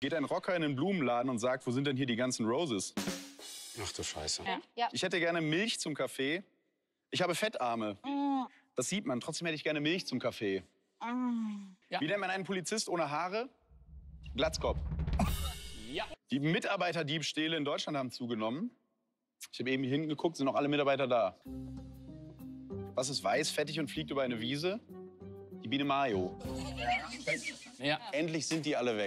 Geht ein Rocker in den Blumenladen und sagt, wo sind denn hier die ganzen Roses? Ach du Scheiße. Ja. Ich hätte gerne Milch zum Kaffee. Ich habe Fettarme. Mm. Das sieht man. Trotzdem hätte ich gerne Milch zum Kaffee. Mm. Ja. Wie nennt man einen Polizist ohne Haare? Glatzkopf. Ja. Die Mitarbeiterdiebstähle in Deutschland haben zugenommen. Ich habe eben hier hinten geguckt, sind noch alle Mitarbeiter da. Was ist weiß, fettig und fliegt über eine Wiese? Die Biene Mayo. Ja. Endlich sind die alle weg.